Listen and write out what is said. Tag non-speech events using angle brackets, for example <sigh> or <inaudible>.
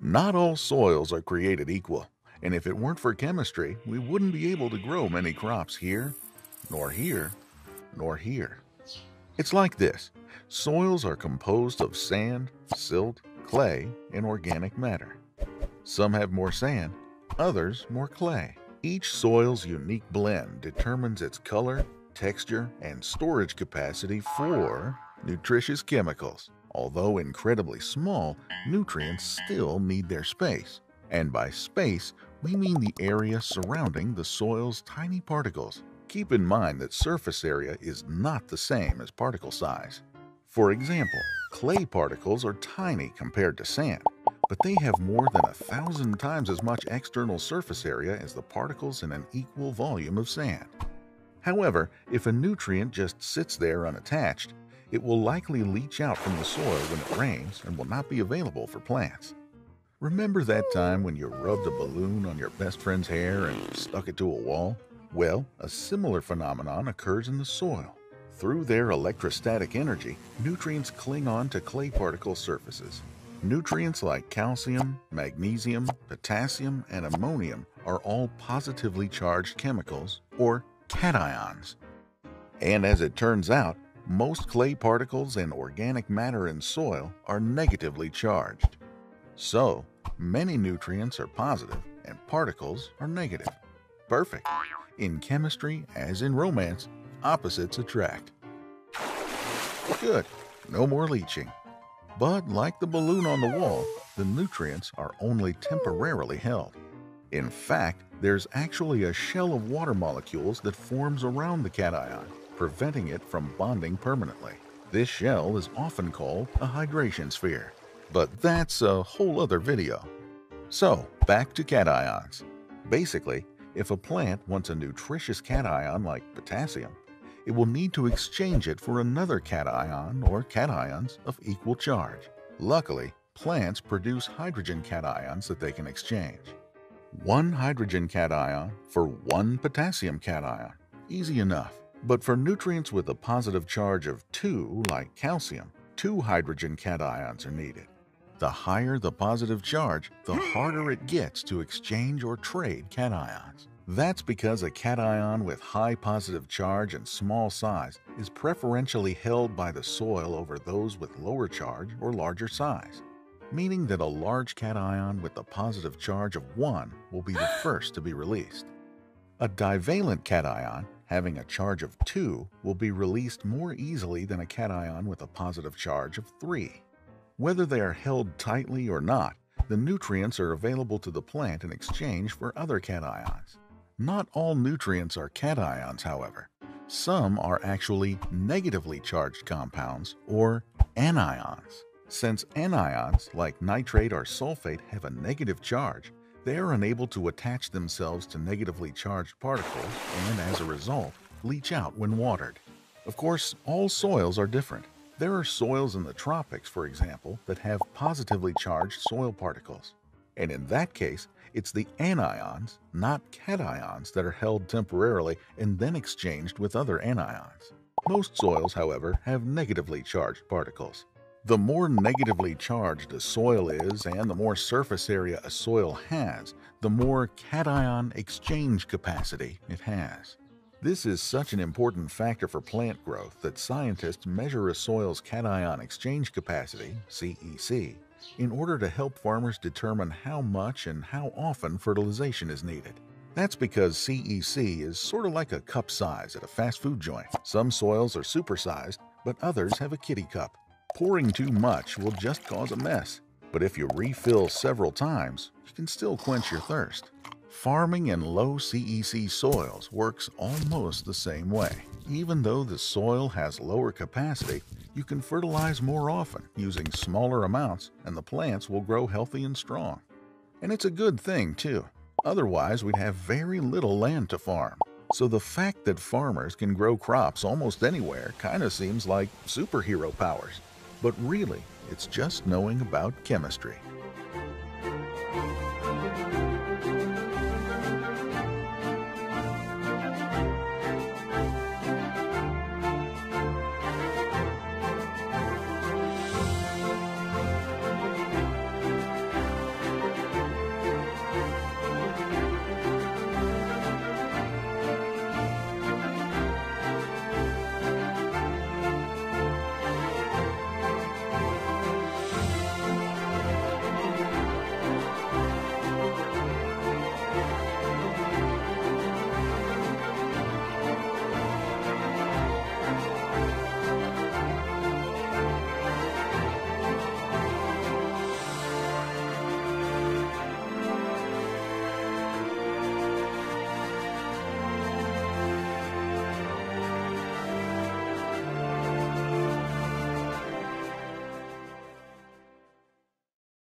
Not all soils are created equal, and if it weren't for chemistry, we wouldn't be able to grow many crops here, nor here, nor here. It's like this soils are composed of sand, silt, clay, and organic matter. Some have more sand, others more clay. Each soil's unique blend determines its color, texture, and storage capacity for nutritious chemicals. Although incredibly small, nutrients still need their space. And by space, we mean the area surrounding the soil's tiny particles. Keep in mind that surface area is not the same as particle size. For example, clay particles are tiny compared to sand, but they have more than a thousand times as much external surface area as the particles in an equal volume of sand. However, if a nutrient just sits there unattached, it will likely leach out from the soil when it rains and will not be available for plants. Remember that time when you rubbed a balloon on your best friend's hair and stuck it to a wall? Well, a similar phenomenon occurs in the soil. Through their electrostatic energy, nutrients cling on to clay particle surfaces. Nutrients like calcium, magnesium, potassium, and ammonium are all positively charged chemicals, or cations. And as it turns out, most clay particles and organic matter in soil are negatively charged. So, many nutrients are positive and particles are negative. Perfect. In chemistry, as in romance, opposites attract. Good, no more leaching. But like the balloon on the wall, the nutrients are only temporarily held. In fact, there's actually a shell of water molecules that forms around the cation preventing it from bonding permanently. This shell is often called a hydration sphere, but that's a whole other video. So, back to cations. Basically, if a plant wants a nutritious cation like potassium, it will need to exchange it for another cation or cations of equal charge. Luckily, plants produce hydrogen cations that they can exchange. One hydrogen cation for one potassium cation. Easy enough. But for nutrients with a positive charge of 2, like calcium, two hydrogen cations are needed. The higher the positive charge, the harder it gets to exchange or trade cations. That's because a cation with high positive charge and small size is preferentially held by the soil over those with lower charge or larger size, meaning that a large cation with a positive charge of 1 will be the <gasps> first to be released. A divalent cation having a charge of 2 will be released more easily than a cation with a positive charge of 3. Whether they are held tightly or not, the nutrients are available to the plant in exchange for other cations. Not all nutrients are cations, however. Some are actually negatively charged compounds, or anions. Since anions, like nitrate or sulfate, have a negative charge, they are unable to attach themselves to negatively charged particles and, as a result, leach out when watered. Of course, all soils are different. There are soils in the tropics, for example, that have positively charged soil particles. And in that case, it's the anions, not cations, that are held temporarily and then exchanged with other anions. Most soils, however, have negatively charged particles. The more negatively charged a soil is and the more surface area a soil has, the more cation exchange capacity it has. This is such an important factor for plant growth that scientists measure a soil's cation exchange capacity, CEC, in order to help farmers determine how much and how often fertilization is needed. That's because CEC is sort of like a cup size at a fast food joint. Some soils are supersized, but others have a kitty cup. Pouring too much will just cause a mess, but if you refill several times, you can still quench your thirst. Farming in low CEC soils works almost the same way. Even though the soil has lower capacity, you can fertilize more often using smaller amounts and the plants will grow healthy and strong. And it's a good thing too. Otherwise, we'd have very little land to farm. So the fact that farmers can grow crops almost anywhere kind of seems like superhero powers. But really, it's just knowing about chemistry.